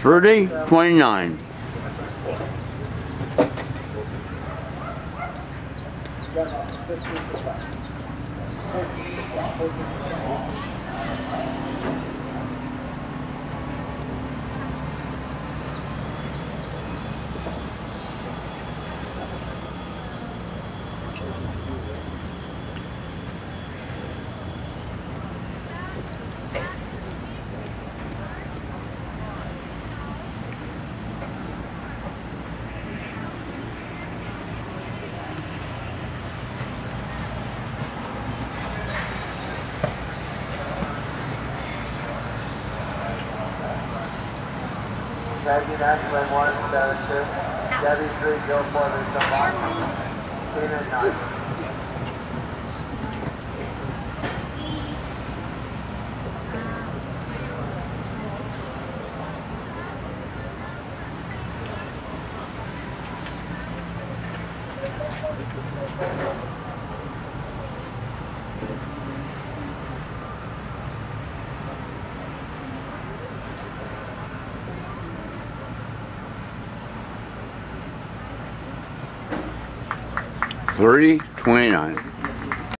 30, 29. 99.1 Stavanger, Debbie 3, Gilford, and Savant, 8 and 9. Thirty, twenty-nine.